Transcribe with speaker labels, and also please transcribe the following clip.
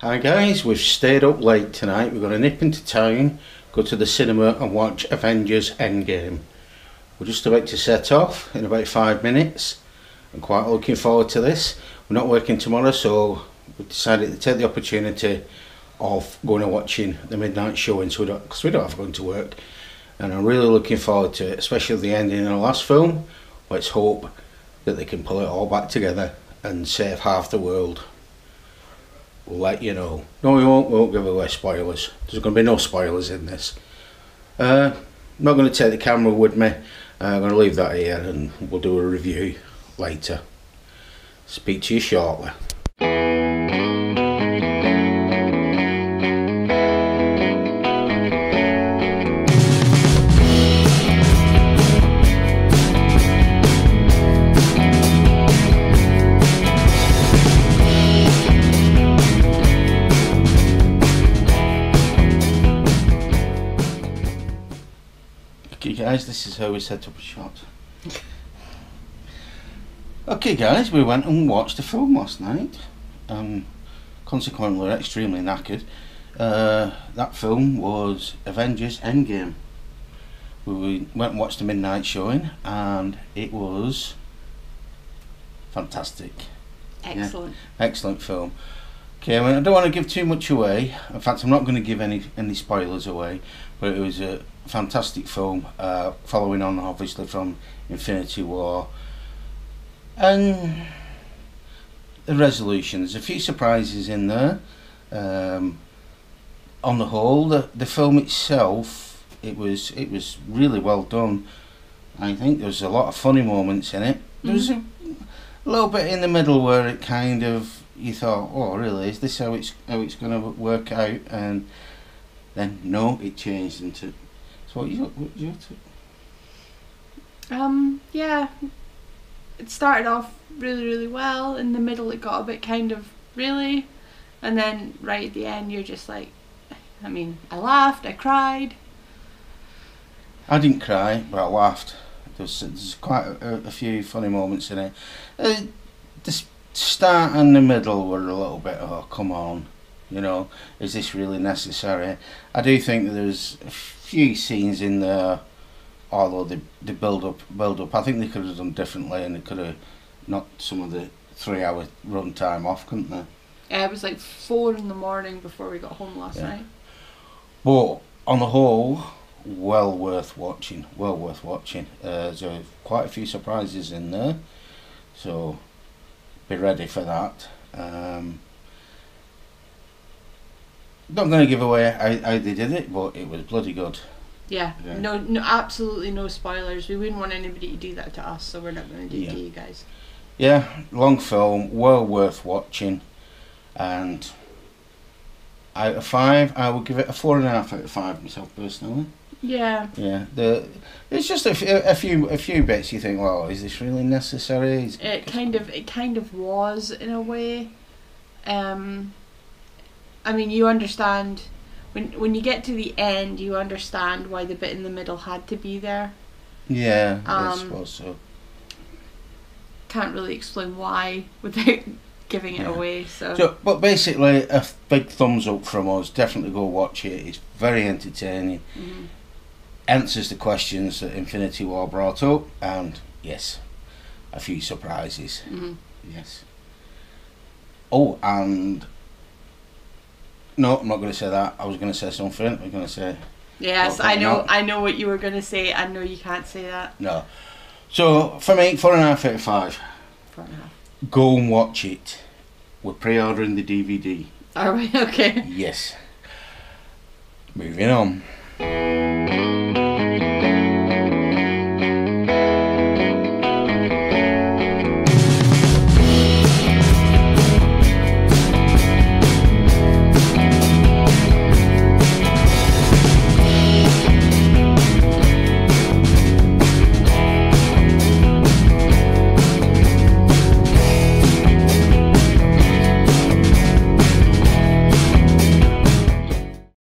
Speaker 1: Hi guys, we've stayed up late tonight. We're going to nip into town, go to the cinema and watch Avengers Endgame. We're just about to set off in about five minutes. I'm quite looking forward to this. We're not working tomorrow so we decided to take the opportunity of going and watching the midnight showing so we don't, cause we don't have to go into work. And I'm really looking forward to it, especially the ending of the last film. Let's hope that they can pull it all back together and save half the world. We'll let you know. No, we won't. We won't give away spoilers. There's going to be no spoilers in this. Uh, I'm not going to take the camera with me. Uh, I'm going to leave that here and we'll do a review later. Speak to you shortly. Okay guys, this is how we set up a shot. Okay guys, we went and watched a film last night. Um, consequently, we're extremely knackered. Uh, that film was Avengers Endgame. We went and watched the midnight showing and it was fantastic.
Speaker 2: Excellent.
Speaker 1: Excellent film. Okay, I, mean, I don't want to give too much away. In fact, I'm not going to give any any spoilers away. But it was a fantastic film, uh, following on obviously from Infinity War, and the resolution. There's a few surprises in there. Um, on the whole, the the film itself, it was it was really well done. I think there was a lot of funny moments in it. There was a little bit in the middle where it kind of you thought, oh really, is this how it's how it's going to work out? And then no, it changed into. So what you what you to?
Speaker 2: Um, yeah. It started off really, really well. In the middle, it got a bit kind of really, and then right at the end, you're just like, I mean, I laughed, I cried.
Speaker 1: I didn't cry, but I laughed. There's, there's quite a, a few funny moments in it. Uh, the s- start and the middle were a little bit, oh, come on. You know, is this really necessary? I do think there's a few scenes in there, although the, the build up, build up, I think they could have done differently and they could have knocked some of the three hour run time off, couldn't they?
Speaker 2: Yeah, it was like four in the morning before we got home last
Speaker 1: Yeah.
Speaker 2: night.
Speaker 1: But on the whole, well worth watching. Well worth watching. Uh, there's quite a few surprises in there, so be ready for that. Um, not going to give away how, how they did it, but it was bloody good.
Speaker 2: Yeah,
Speaker 1: Yeah.
Speaker 2: no, no, absolutely no spoilers. We wouldn't want anybody to do that to us, so we're not going to do it to you guys.
Speaker 1: Yeah, long film, well worth watching, and out of five, I would give it a four and a half out of five myself personally.
Speaker 2: Yeah,
Speaker 1: Yeah, the it's just a, f- a few a few bits you think, well, is this really necessary? Is-
Speaker 2: it kind of it kind of was in a way. Um, I mean, you understand when when you get to the end, you understand why the bit in the middle had to be there.
Speaker 1: yeah, I
Speaker 2: Um,
Speaker 1: suppose so.
Speaker 2: Can't really explain why without giving it
Speaker 1: Yeah.
Speaker 2: away. So,
Speaker 1: So, but basically, a big thumbs up from us. Definitely go watch it. It's very entertaining.
Speaker 2: mhm.
Speaker 1: Answers the questions that Infinity War brought up, and yes, a few surprises.
Speaker 2: Mhm.
Speaker 1: Yes. Oh, and no, I'm not going to say that. I was going to say something. I'm going to say
Speaker 2: yes, I know.
Speaker 1: no.
Speaker 2: I know what you were gonna say. I know you can't say that.
Speaker 1: no. So for me, four and a half out of five.
Speaker 2: Four and a half.
Speaker 1: Go and watch it. We're pre-ordering the DVD.
Speaker 2: All right. Okay.
Speaker 1: Yes. Moving on.